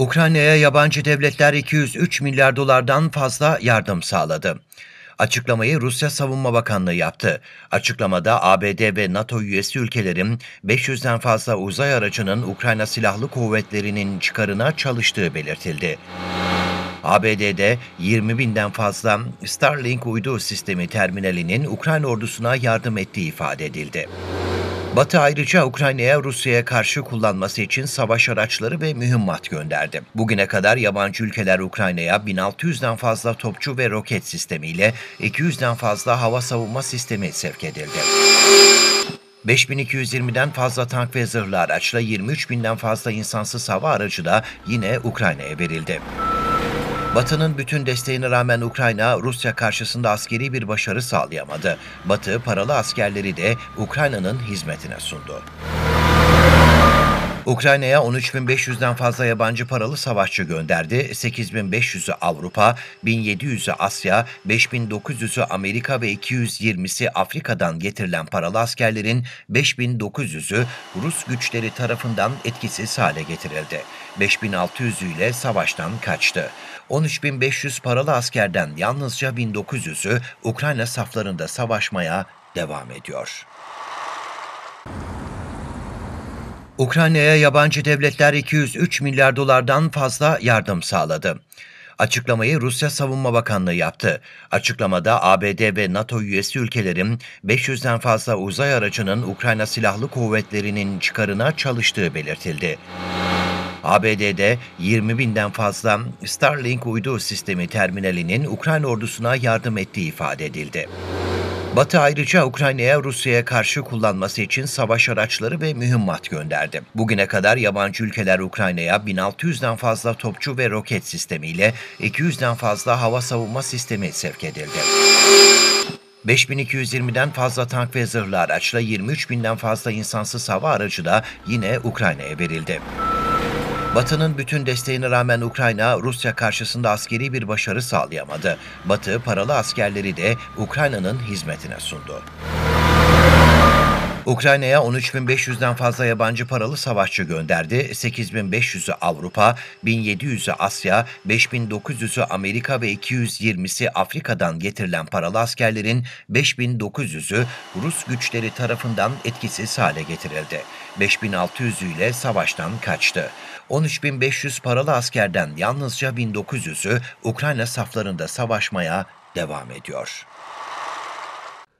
Ukrayna'ya yabancı devletler 203 milyar dolardan fazla yardım sağladı. Açıklamayı Rusya Savunma Bakanlığı yaptı. Açıklamada ABD ve NATO üyesi ülkelerin 500'den fazla uzay aracının Ukrayna Silahlı Kuvvetleri'nin çıkarına çalıştığı belirtildi. ABD'de 20 binden fazla Starlink uydu sistemi terminalinin Ukrayna ordusuna yardım ettiği ifade edildi. Batı ayrıca Ukrayna'ya Rusya'ya karşı kullanması için savaş araçları ve mühimmat gönderdi. Bugüne kadar yabancı ülkeler Ukrayna'ya 1600'den fazla topçu ve roket sistemiyle 200'den fazla hava savunma sistemi sevk edildi. 5220'den fazla tank ve zırhlı araçla 23 binden fazla insansız hava aracı da yine Ukrayna'ya verildi. Batı'nın bütün desteğine rağmen Ukrayna, Rusya karşısında askeri bir başarı sağlayamadı. Batı, paralı askerleri de Ukrayna'nın hizmetine sundu. Ukrayna'ya 13.500'den fazla yabancı paralı savaşçı gönderdi. 8.500'ü Avrupa, 1.700'ü Asya, 5.900'ü Amerika ve 220'si Afrika'dan getirilen paralı askerlerin 5.900'ü Rus güçleri tarafından etkisiz hale getirildi. 5.600'ü ile savaştan kaçtı. 13.500 paralı askerden yalnızca 1900'ü Ukrayna saflarında savaşmaya devam ediyor. Ukrayna'ya yabancı devletler 203 milyar dolardan fazla yardım sağladı. Açıklamayı Rusya Savunma Bakanlığı yaptı. Açıklamada ABD ve NATO üyesi ülkelerin 500'den fazla uzay aracının Ukrayna Silahlı Kuvvetleri'nin çıkarına çalıştığı belirtildi. ABD'de 20 binden fazla Starlink uydu sistemi terminalinin Ukrayna ordusuna yardım ettiği ifade edildi. Batı ayrıca Ukrayna'ya Rusya'ya karşı kullanması için savaş araçları ve mühimmat gönderdi. Bugüne kadar yabancı ülkeler Ukrayna'ya 1600'den fazla topçu ve roket sistemiyle 200'den fazla hava savunma sistemi sevk edildi. 5220'den fazla tank ve zırhlı araçla 23 binden fazla insansız hava aracı da yine Ukrayna'ya verildi. Batı'nın bütün desteğine rağmen Ukrayna, Rusya karşısında askeri bir başarı sağlayamadı. Batı, paralı askerleri de Ukrayna'nın hizmetine sundu. Ukrayna'ya 13.500'den fazla yabancı paralı savaşçı gönderdi. 8.500'ü Avrupa, 1.700'ü Asya, 5.900'ü Amerika ve 220'si Afrika'dan getirilen paralı askerlerin 5.900'ü Rus güçleri tarafından etkisiz hale getirildi. 5.600'ü ile savaştan kaçtı. 13.500 paralı askerden yalnızca 1900'ü Ukrayna saflarında savaşmaya devam ediyor.